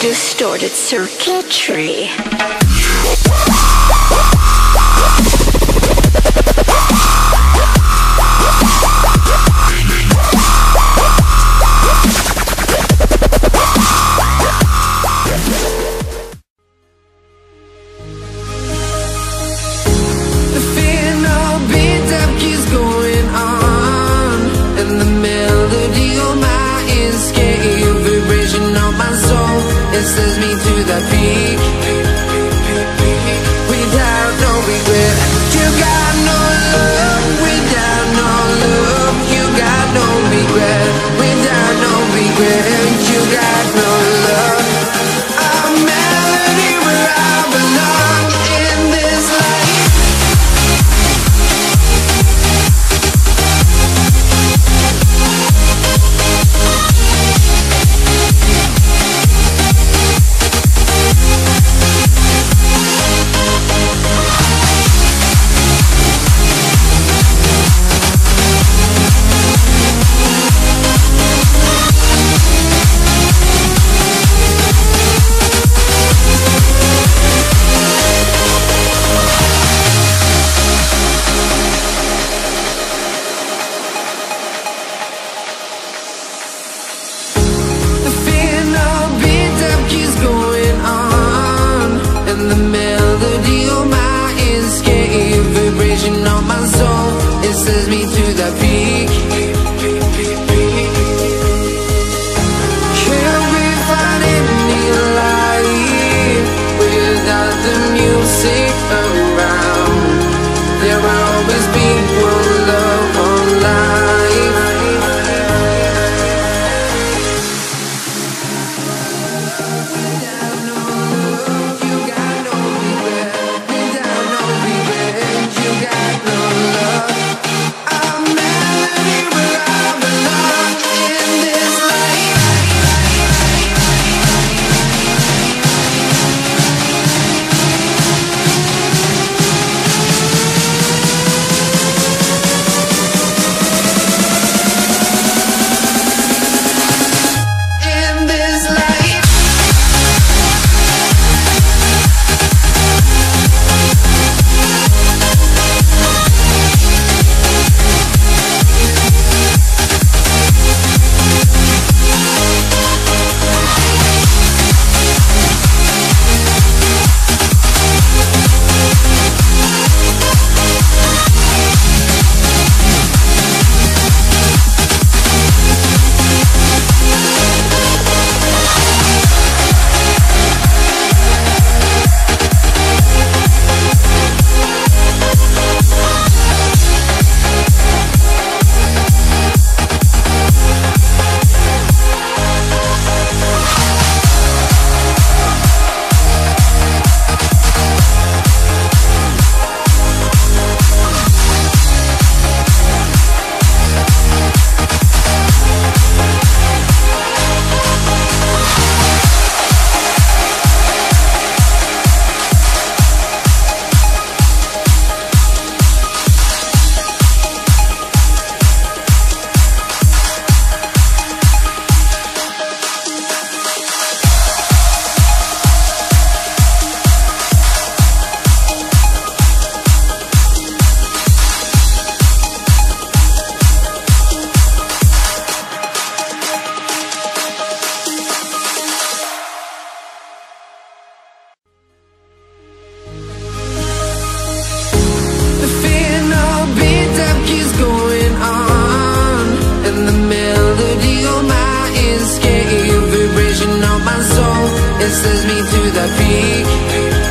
distorted circuitry. me to that peak Without no regret You got melody on my escape Vibration of my soul. It sends me to the peak. this me to the peak.